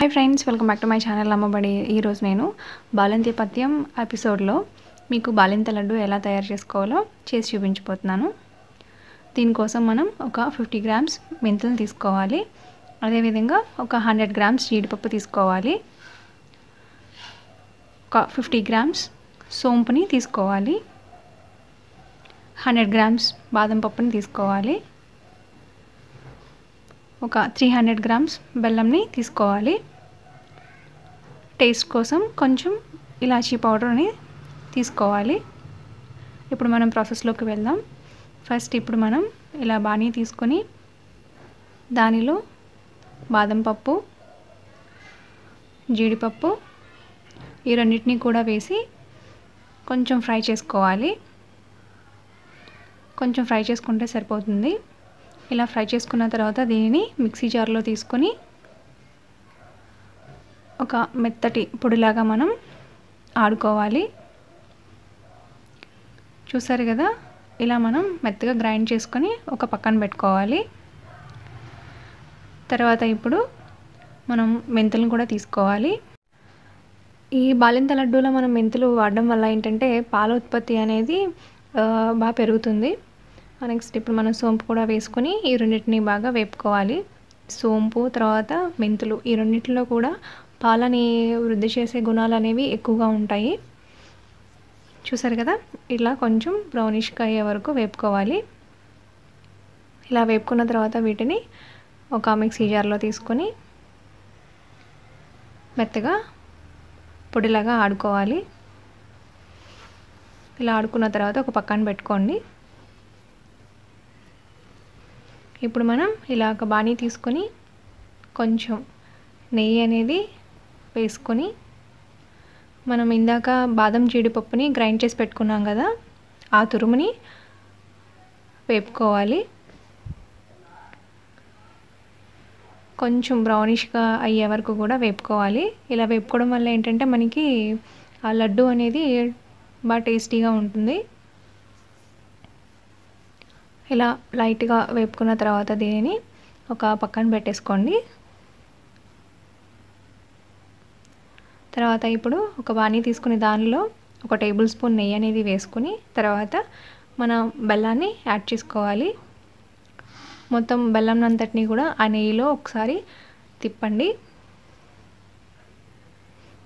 Hi friends welcome back to my channel Ammabadi ఈరోజు నేను బాలంతి పద్యం ఎపిసోడ్లో మీకు బాలింత లడ్డు ఎలా తయారు చేసుకోవాలో చేసి చూపించిపోతున్నాను దీనికోసం మనం ఒక ఫిఫ్టీ గ్రామ్స్ మెంతులను తీసుకోవాలి. అదేవిధంగా ఒక హండ్రెడ్ గ్రామ్స్ జీడిపప్పు తీసుకోవాలి. ఒక ఫిఫ్టీ గ్రామ్స్ సోంపుని తీసుకోవాలి. హండ్రెడ్ గ్రామ్స్ బాదం పప్పుని తీసుకోవాలి. ఒక త్రీ హండ్రెడ్ గ్రామ్స్ బెల్లంని తీసుకోవాలి. టేస్ట్ కోసం కొంచెం ఇలాచీ పౌడర్ని తీసుకోవాలి. ఇప్పుడు మనం ప్రాసెస్లోకి వెళ్దాం. ఫస్ట్ ఇప్పుడు మనం ఇలా బాణీ తీసుకొని దానిలో బాదం పప్పు జీడిపప్పు ఈ రెండింటిని కూడా వేసి కొంచెం ఫ్రై చేసుకోవాలి. కొంచెం ఫ్రై చేసుకుంటే సరిపోతుంది. ఇలా ఫ్రై చేసుకున్న తర్వాత దీనిని మిక్సీ జార్లో తీసుకొని ఒక మెత్తటి పొడిలాగా మనం ఆడుకోవాలి. చూసారు కదా? ఇలా మనం మెత్తగా గ్రైండ్ చేసుకొని ఒక పక్కన పెట్టుకోవాలి. తర్వాత ఇప్పుడు మనం మెంతులను కూడా తీసుకోవాలి. ఈ బాలింత లడ్డూలో మనం మెంతులు వాడడం వల్ల ఏంటంటే పాల ఉత్పత్తి అనేది బాగా పెరుగుతుంది. నెక్స్ట్ ఇప్పుడు మనం సోంపు కూడా వేసుకొని ఈ రెండింటిని బాగా వేపుకోవాలి. సోంపు తర్వాత మెంతులు ఈ రెండింటిలో కూడా పాలని వృద్ధి చేసే గుణాలు అనేవి ఎక్కువగా ఉంటాయి. చూసారు కదా? ఇలా కొంచెం బ్రౌనిష్గా అయ్యే వరకు వేపుకోవాలి. ఇలా వేపుకున్న తర్వాత వీటిని ఒక మిక్సీ జార్లో తీసుకొని మెత్తగా పొడిలాగా ఆడుకోవాలి. ఇలా ఆడుకున్న తర్వాత ఒక పక్కన పెట్టుకోండి. ఇప్పుడు మనం ఇలా ఒక బాణీ తీసుకొని కొంచెం నెయ్యి అనేది వేసుకొని మనం ఇందాక బాదం జీడిపప్పుని గ్రైండ్ చేసి పెట్టుకున్నాం కదా ఆ తురుముని వేపుకోవాలి. కొంచెం బ్రౌనిష్గా అయ్యే వరకు కూడా వేపుకోవాలి. ఇలా వేపుకోవడం వల్ల ఏంటంటే మనకి ఆ లడ్డు అనేది బాగా టేస్టీగా ఉంటుంది. ఇలా లైట్గా వేపుకున్న తర్వాత దీనిని ఒక పక్కన పెట్టేసుకోండి. తర్వాత ఇప్పుడు ఒక బాణీ తీసుకుని దానిలో ఒక టేబుల్ స్పూన్ నెయ్యి అనేది వేసుకుని తర్వాత మనం బెల్లాన్ని యాడ్ చేసుకోవాలి. మొత్తం బెల్లం అంతటిని కూడా ఆ నెయ్యిలో ఒకసారి తిప్పండి.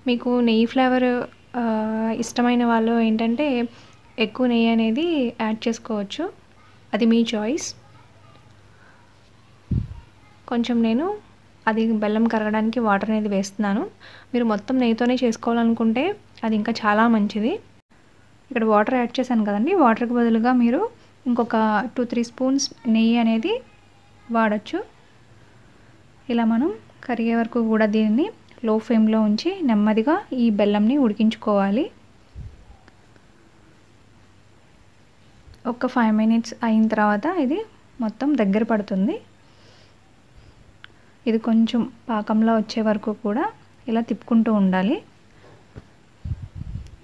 మీకు నెయ్యి ఫ్లేవర్ ఇష్టమైన వాళ్ళు ఏంటంటే ఎక్కువ నెయ్యి అనేది యాడ్ చేసుకోవచ్చు. అది మీ చాయిస్ కొంచెం నేను అది బెల్లం కరగడానికి వాటర్ అనేది వేస్తున్నాను. మీరు మొత్తం నెయ్యితోనే చేసుకోవాలనుకుంటే అది ఇంకా చాలా మంచిది. ఇక్కడ వాటర్ యాడ్ చేశాను కదండి. వాటర్కి బదులుగా మీరు ఇంకొక టూ త్రీ స్పూన్స్ నెయ్యి అనేది వాడచ్చు. ఇలా మనం కరిగే వరకు కూడా దీనిని లో ఫ్లేమ్లో ఉంచి నెమ్మదిగా ఈ బెల్లంని ఉడికించుకోవాలి. ఒక ఫైవ్ మినిట్స్ అయిన తర్వాత ఇది మొత్తం దగ్గర పడుతుంది. ఇది కొంచెం పాకంలో వచ్చే వరకు కూడా ఇలా తిప్పుకుంటూ ఉండాలి.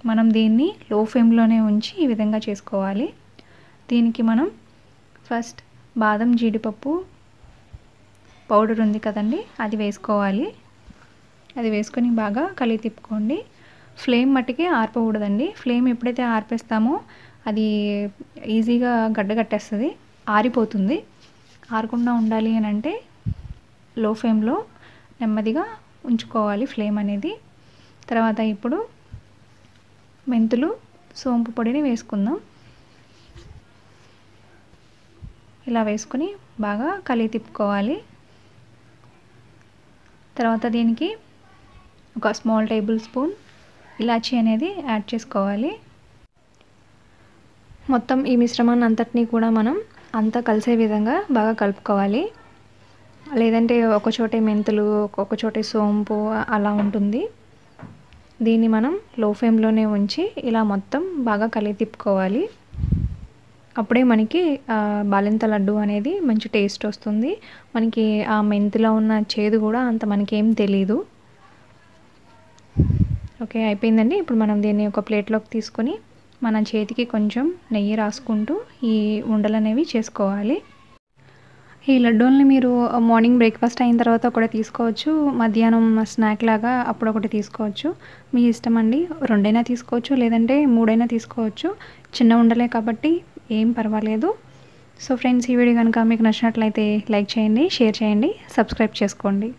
మనం దీన్ని లో ఫ్లేమ్లోనే ఉంచి ఈ విధంగా చేసుకోవాలి. దీనికి మనం ఫస్ట్ బాదం జీడిపప్పు పౌడర్ ఉంది కదండి అది వేసుకోవాలి. అది వేసుకొని బాగా కలిగి తిప్పుకోండి. ఫ్లేమ్ మట్టికి ఆర్పకూడదండి. ఫ్లేమ్ ఎప్పుడైతే ఆర్పేస్తామో అది ఈజీగా గడ్డ కట్టేస్తుంది ఆరిపోతుంది. ఆరకుండా ఉండాలి అని అంటే లో ఫ్లేమ్లో నెమ్మదిగా ఉంచుకోవాలి ఫ్లేమ్ అనేది. తర్వాత ఇప్పుడు మెంతులు సోంపు పొడిని వేసుకుందాం. ఇలా వేసుకొని బాగా కలిగి తిప్పుకోవాలి. తర్వాత దీనికి ఒక స్మాల్ టేబుల్ స్పూన్ ఇలాచీ అనేది యాడ్ చేసుకోవాలి. మొత్తం ఈ మిశ్రమాన్ని అంతటినీ కూడా మనం అంతా కలిసే విధంగా బాగా కలుపుకోవాలి. లేదంటే ఒక చోటే మెంతులు ఒక్కొక్క చోటే సోంపు అలా ఉంటుంది. దీన్ని మనం లో ఫ్లేమ్లోనే ఉంచి ఇలా మొత్తం బాగా కలిగి తిప్పుకోవాలి. అప్పుడే మనకి బాలింత లడ్డు అనేది మంచి టేస్ట్ వస్తుంది. మనకి ఆ మెంతిలో ఉన్న చేదు కూడా అంత మనకేం తెలీదు. ఓకే అయిపోయిందండి. ఇప్పుడు మనం దీన్ని ఒక ప్లేట్లోకి తీసుకొని మన చేతికి కొంచెం నెయ్యి రాసుకుంటూ ఈ ఉండలు అనేవి చేసుకోవాలి. ఈ లడ్డూల్ని మీరు మార్నింగ్ బ్రేక్ఫాస్ట్ అయిన తర్వాత కూడా తీసుకోవచ్చు మధ్యాహ్నం స్నాక్ లాగా అప్పుడు ఒకటి తీసుకోవచ్చు. మీ ఇష్టం అండి. రెండైనా తీసుకోవచ్చు లేదంటే మూడైనా తీసుకోవచ్చు. చిన్న ఉండలే కాబట్టి ఏం పర్వాలేదు. సో ఫ్రెండ్స్ ఈ వీడియో కనుక మీకు నచ్చినట్లయితే లైక్ చేయండి షేర్ చేయండి సబ్స్క్రైబ్ చేసుకోండి.